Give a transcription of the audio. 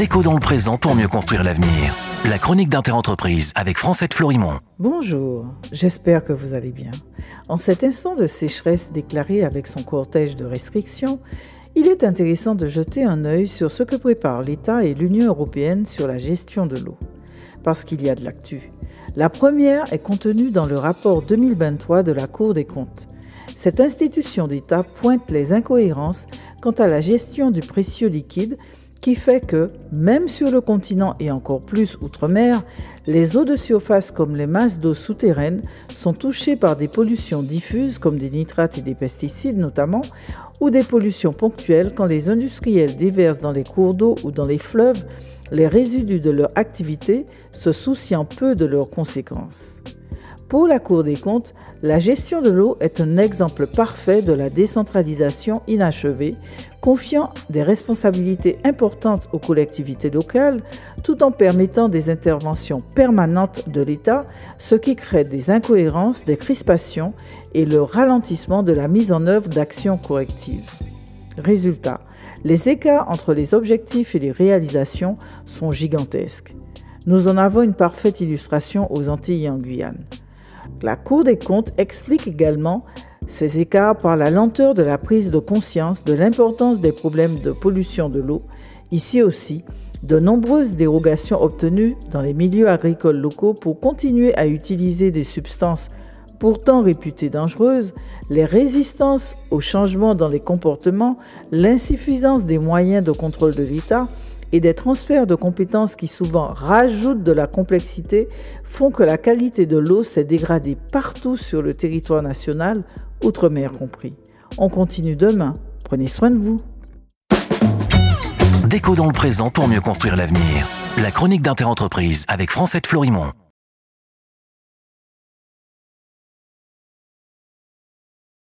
Déco dans le présent pour mieux construire l'avenir. La chronique d'Interentreprise avec Francette Florimont. Bonjour, j'espère que vous allez bien. En cet instant de sécheresse déclaré avec son cortège de restrictions, il est intéressant de jeter un œil sur ce que préparent l'État et l'Union européenne sur la gestion de l'eau. Parce qu'il y a de l'actu. La première est contenue dans le rapport 2023 de la Cour des comptes. Cette institution d'État pointe les incohérences quant à la gestion du précieux liquide qui fait que, même sur le continent et encore plus outre-mer, les eaux de surface comme les masses d'eau souterraines sont touchées par des pollutions diffuses comme des nitrates et des pesticides notamment, ou des pollutions ponctuelles quand les industriels déversent dans les cours d'eau ou dans les fleuves les résidus de leur activité, se souciant peu de leurs conséquences. Pour la Cour des comptes, la gestion de l'eau est un exemple parfait de la décentralisation inachevée, confiant des responsabilités importantes aux collectivités locales tout en permettant des interventions permanentes de l'État, ce qui crée des incohérences, des crispations et le ralentissement de la mise en œuvre d'actions correctives. Résultat, les écarts entre les objectifs et les réalisations sont gigantesques. Nous en avons une parfaite illustration aux Antilles et en Guyane. La Cour des comptes explique également ces écarts par la lenteur de la prise de conscience de l'importance des problèmes de pollution de l'eau. Ici aussi, de nombreuses dérogations obtenues dans les milieux agricoles locaux pour continuer à utiliser des substances pourtant réputées dangereuses, les résistances aux changements dans les comportements, l'insuffisance des moyens de contrôle de l'État, et des transferts de compétences qui souvent rajoutent de la complexité font que la qualité de l'eau s'est dégradée partout sur le territoire national, outre-mer compris. On continue demain. Prenez soin de vous. Déco dans le présent pour mieux construire l'avenir. La chronique d'Interentreprise avec Francette Florimont.